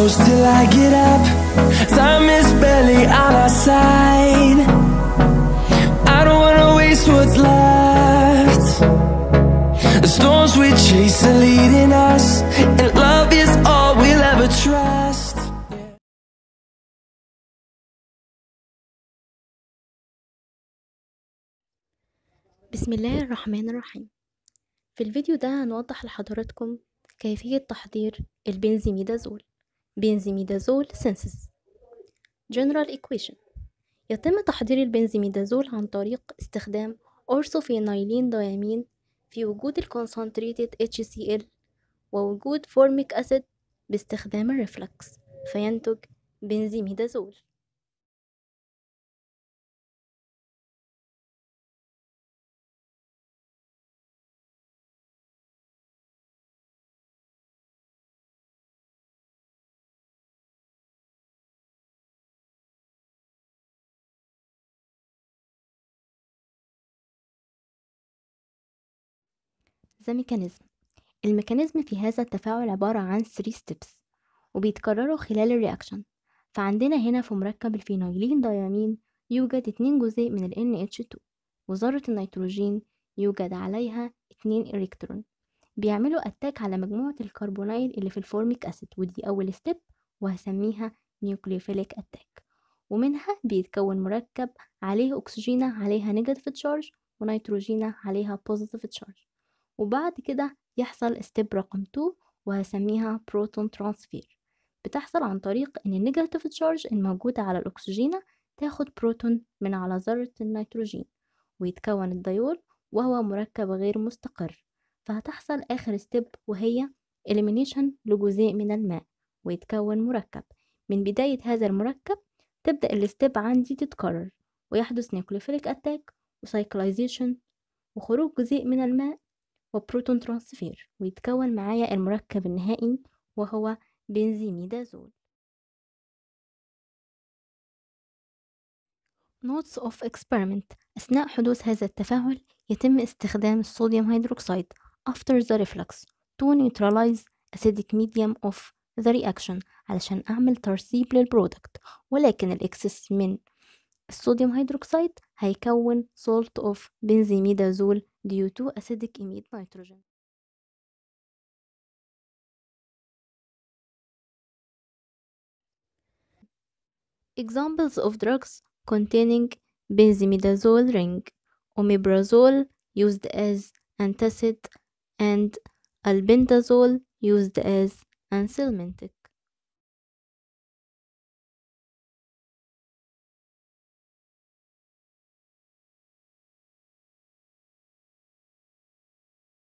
close till I get up. Time is barely on our side. I don't wanna waste what's left. The storms we chase are leading us, and love is all we'll ever trust. بسم الله الرحمن الرحيم في الفيديو ده هنوضح لحضراتكم كيفية تحضير ال benzimidazole benzimidazole synthesis. General Equation. يتم تحضير ال benzimidazole عن طريق استخدام ortho-phenylenediamine في وجود ال concentrated HCl ووجود formic acid باستخدام ال reflux فينتج benzimidazole. The mechanism ال mechanism في هذا التفاعل عبارة عن 3 steps وبيتكرروا خلال ال reaction فعندنا هنا في مركب ال phenylenediamine يوجد اتنين جزيء من ال NH2 وذرة النيتروجين يوجد عليها اتنين إلكترون بيعملوا attack على مجموعة الكربونيل اللي في ال formic acid ودي أول step وهسميها nucleophilic attack ومنها بيتكون مركب عليه أكسجينة عليها negative charge ونيتروجينة عليها positive charge وبعد كده يحصل step رقم 2 وهسميها proton transfer بتحصل عن طريق إن ال negative charge الموجودة على الأكسجينة تاخد بروتون من على ذرة النيتروجين ويتكون ال diol وهو مركب غير مستقر. فهتحصل آخر step وهي elimination لجزيء من الماء ويتكون مركب. من بداية هذا المركب تبدأ ال step عندي تتكرر ويحدث nucleophilic attack و cyclization وخروج جزيء من الماء و proton transfer ويتكون معايا المركب النهائي وهو benzimidazole Notes of experiment. أثناء حدوث هذا التفاعل يتم استخدام ال sodium hydroxide after the reflux to neutralize acidic medium of the reaction علشان أعمل ترسيب للبرودكت ولكن الإكسس من الصوديوم هيدروكسيد هيكون salt of بنزيميدازول due to acidic imide nitrogen. Examples of drugs containing benzimidazole ring. Omeprazole used as antacid and albendazole used as anselmintic